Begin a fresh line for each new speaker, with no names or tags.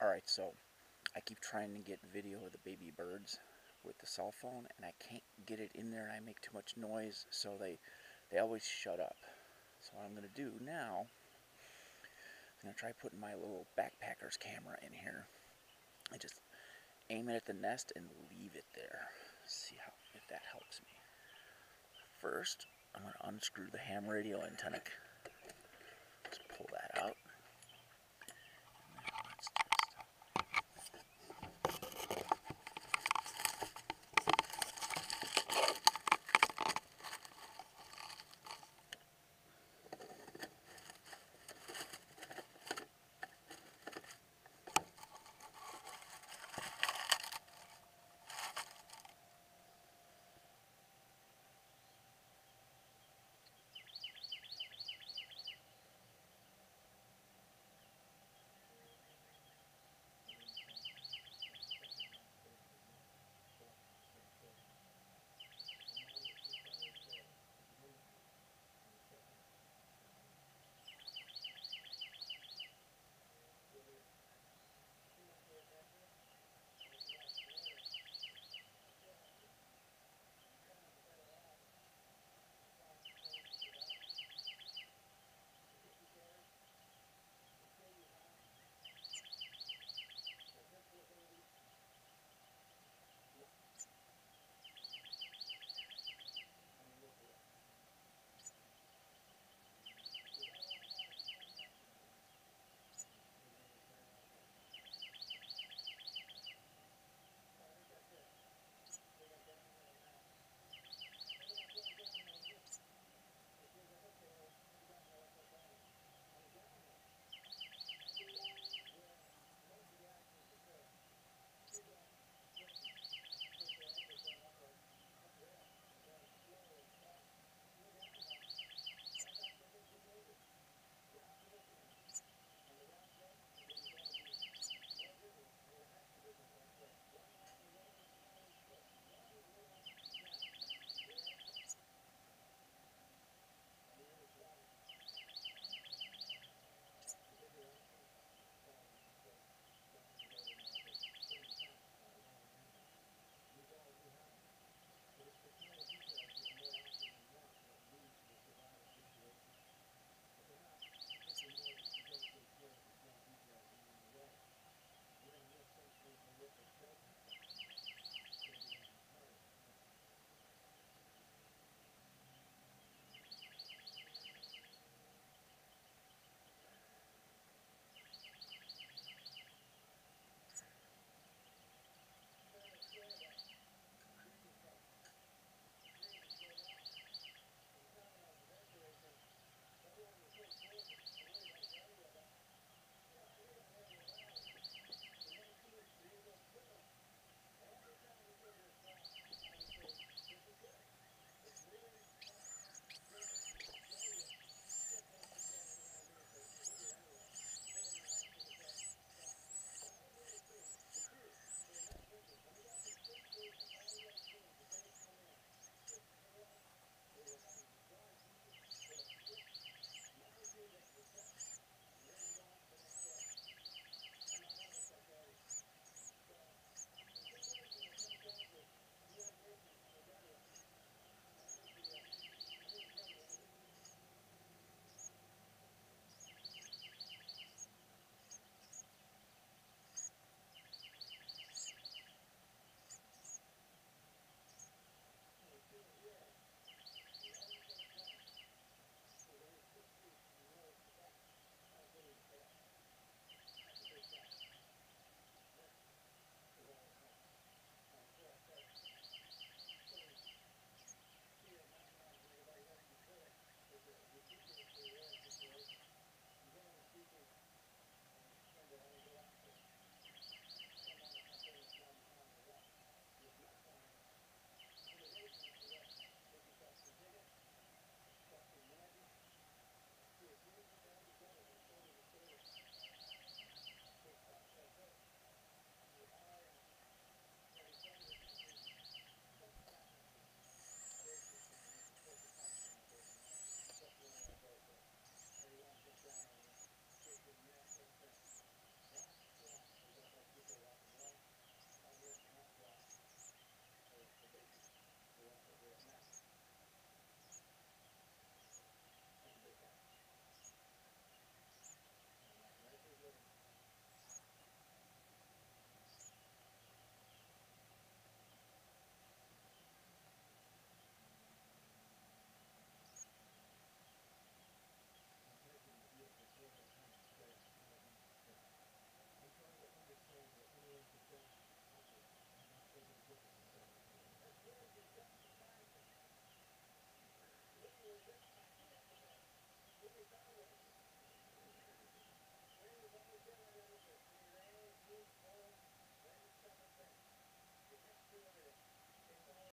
Alright, so I keep trying to get video of the baby birds with the cell phone and I can't get it in there and I make too much noise so they they always shut up. So what I'm going to do now I'm going to try putting my little backpacker's camera in here. and just aim it at the nest and leave it there. See how if that helps me. First, I'm going to unscrew the ham radio antenna